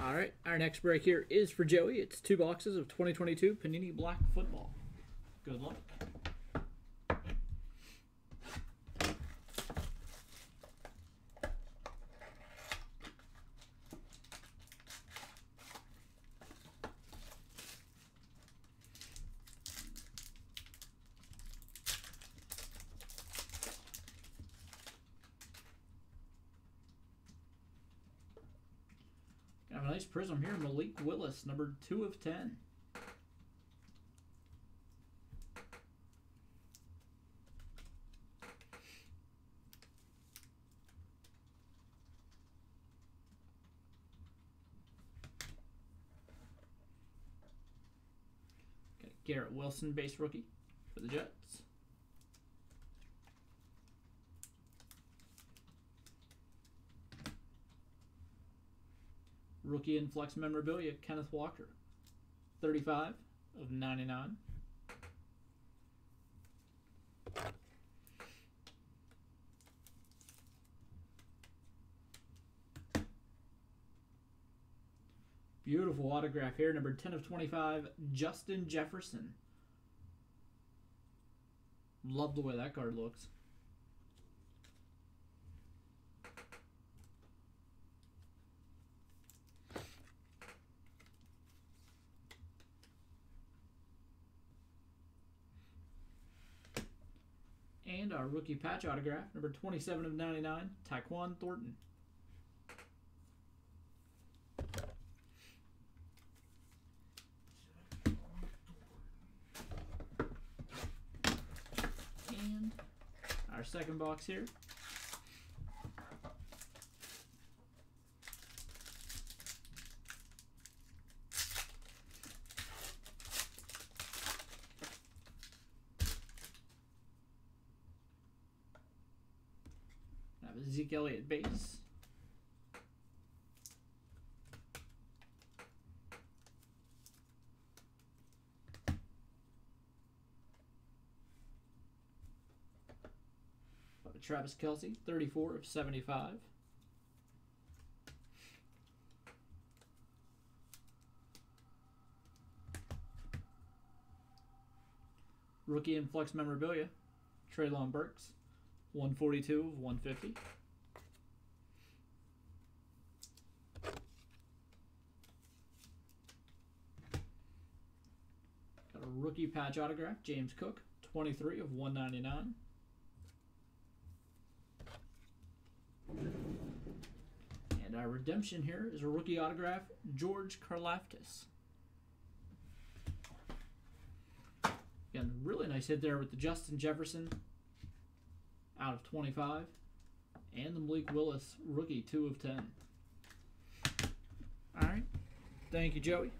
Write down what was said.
All right, our next break here is for Joey. It's two boxes of 2022 Panini Black Football. Good luck. Nice prism here. Malik Willis, number two of 10. Got Garrett Wilson, base rookie for the Jets. Rookie and flex memorabilia, Kenneth Walker. 35 of 99. Beautiful autograph here, number 10 of 25, Justin Jefferson. Love the way that card looks. And our rookie patch autograph, number 27 of 99, Tyquan Thornton. And our second box here. Zeke Elliott base. Travis Kelce, 34 of 75. Rookie and flex memorabilia, Treylon Burks, 142 of 150. Got a rookie patch autograph, James Cook, 23 of 199. And our redemption here is a rookie autograph, George Karlaftis. Again, really nice hit there with the Justin Jefferson out of 25. And the Malik Willis rookie, 2 of 10. All right. Thank you, Joey.